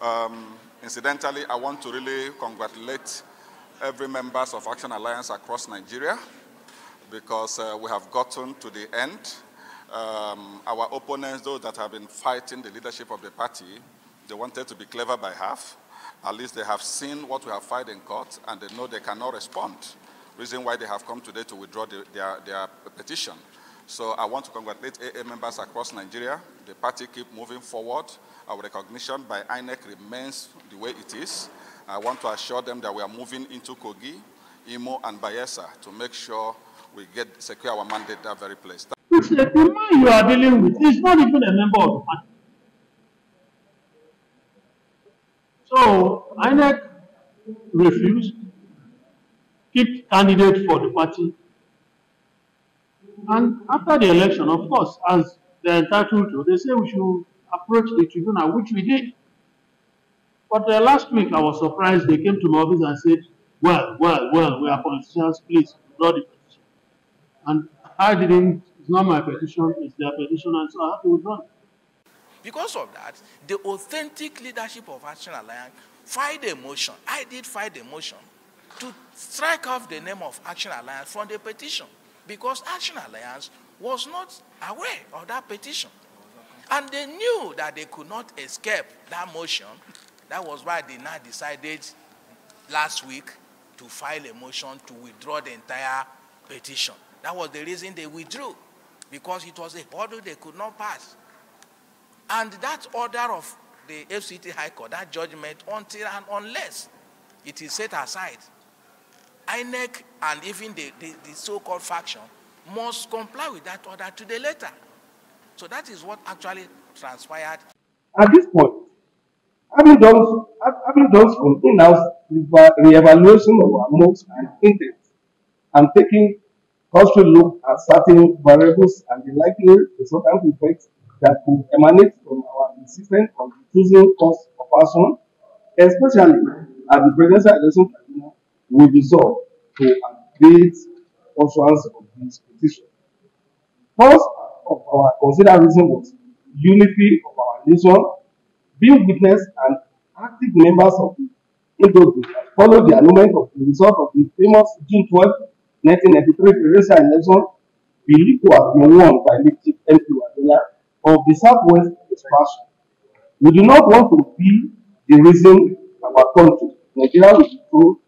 Um, incidentally, I want to really congratulate every members of Action Alliance across Nigeria because uh, we have gotten to the end. Um, our opponents, those that have been fighting the leadership of the party, they wanted to be clever by half. At least they have seen what we have filed in court and they know they cannot respond. Reason why they have come today to withdraw the, their, their petition. So I want to congratulate AA members across Nigeria. The party keep moving forward. Our recognition by INEC remains the way it is. I want to assure them that we are moving into Kogi, Imo, and Bayelsa to make sure we get secure our mandate that very place. The, man you are dealing with is not even a member of the party. So INEC refused, picked candidate for the party, and after the election, of course, as they're entitled to, they say we should approach the tribunal, which we did. But uh, last week, I was surprised they came to my office and said, well, well, well, we are politicians, please withdraw the petition. And I didn't, it's not my petition, it's their petition, and so I have to withdraw it. Because of that, the authentic leadership of Action Alliance filed a motion. I did file a motion to strike off the name of Action Alliance from the petition because Action Alliance was not aware of that petition. And they knew that they could not escape that motion. That was why they now decided last week to file a motion to withdraw the entire petition. That was the reason they withdrew, because it was a order they could not pass. And that order of the FCT High Court, that judgment, until and unless it is set aside, INEC and even the, the, the so-called faction must comply with that order to the letter. So that is what actually transpired. At this point, having done, having done some in-house re-evaluation of our modes and intent, and taking close look at certain variables and the likely resultant effects that could emanate from our insistence on choosing course of action, especially at the presidential election tribunal, we resolve to abate portions of this petition. First of our considered reason was unity of our nation, being witness and active members of the Indo group that followed the annulment of the result of the famous June 12, 1993 presidential election believed to have been won by the chief MP Wadola of the Southwest expansion. We do not want to be the reason our country, Nigeria, will into another